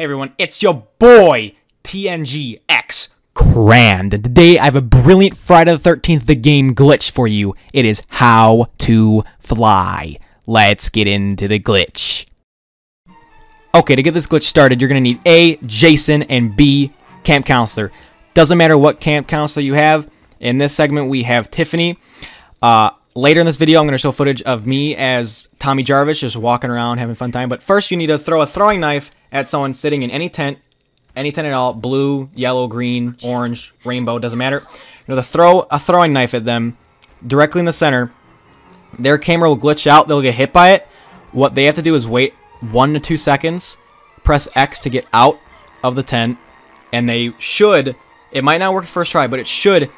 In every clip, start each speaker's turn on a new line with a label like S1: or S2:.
S1: Hey everyone, it's your boy TNGX Crand, and today I have a brilliant Friday the 13th the game glitch for you. It is how to fly. Let's get into the glitch. Okay, to get this glitch started, you're going to need A, Jason, and B, Camp Counselor. Doesn't matter what Camp Counselor you have. In this segment, we have Tiffany. Uh, later in this video, I'm going to show footage of me as Tommy Jarvis, just walking around having fun time. But first, you need to throw a throwing knife at someone sitting in any tent, any tent at all, blue, yellow, green, oh, orange, rainbow, doesn't matter. You know, to throw a throwing knife at them directly in the center. Their camera will glitch out. They'll get hit by it. What they have to do is wait one to two seconds, press X to get out of the tent, and they should, it might not work the first try, but it should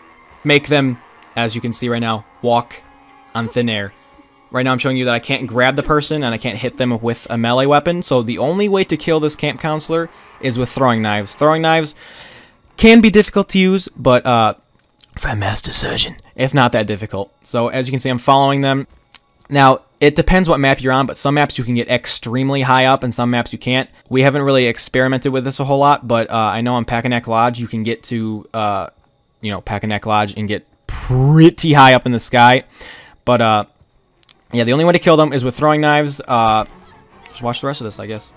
S1: make them, as you can see right now, walk on thin air. Right now I'm showing you that I can't grab the person and I can't hit them with a melee weapon, so the only way to kill this camp counselor is with throwing knives. Throwing knives can be difficult to use, but uh, for a master surgeon, it's not that difficult. So as you can see, I'm following them. Now, it depends what map you're on, but some maps you can get extremely high up and some maps you can't. We haven't really experimented with this a whole lot, but uh, I know on Packanack Lodge you can get to, uh, you know, Packanack Lodge and get pretty high up in the sky. But, uh, yeah, the only way to kill them is with throwing knives. Uh, just watch the rest of this, I guess.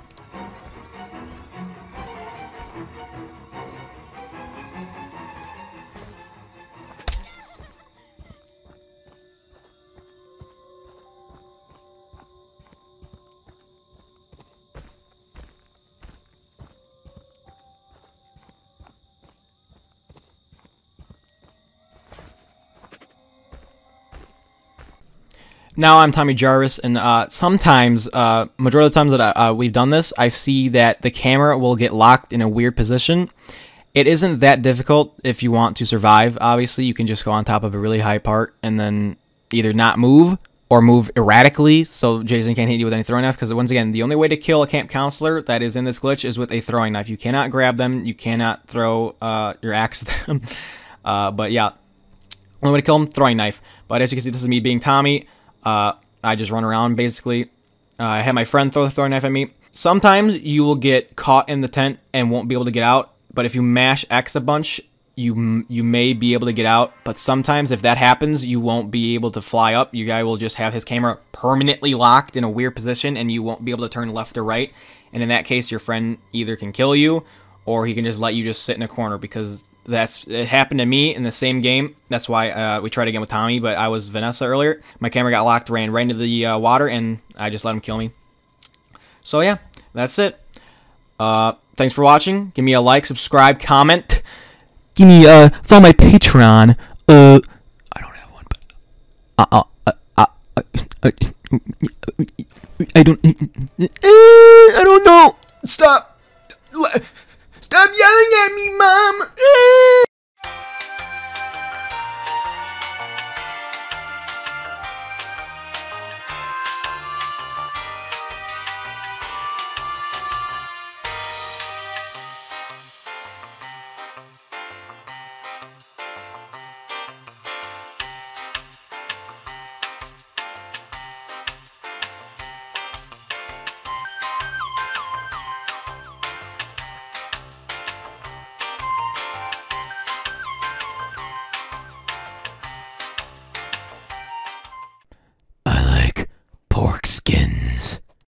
S1: Now I'm Tommy Jarvis, and uh, sometimes, uh, majority of the times that uh, we've done this, I see that the camera will get locked in a weird position. It isn't that difficult if you want to survive, obviously. You can just go on top of a really high part and then either not move or move erratically so Jason can't hit you with any throwing knife because once again, the only way to kill a camp counselor that is in this glitch is with a throwing knife. You cannot grab them. You cannot throw uh, your axe at them. Uh, but yeah, only way to kill them, throwing knife. But as you can see, this is me being Tommy. Uh, I just run around basically. Uh, I had my friend throw the throwing knife at me. Sometimes you will get caught in the tent and won't be able to get out. But if you mash X a bunch, you you may be able to get out. But sometimes if that happens, you won't be able to fly up. You guy will just have his camera permanently locked in a weird position and you won't be able to turn left or right. And in that case, your friend either can kill you or he can just let you just sit in a corner because that's it happened to me in the same game. That's why uh, we tried again with Tommy, but I was Vanessa earlier. My camera got locked, ran right into the uh, water, and I just let him kill me. So yeah, that's it. Uh, thanks for watching. Give me a like, subscribe, comment. Give me uh, follow my Patreon. Uh, I don't have one, but uh, uh, uh, uh, uh I don't. I don't know. Stop. Stop yelling at me, Mom!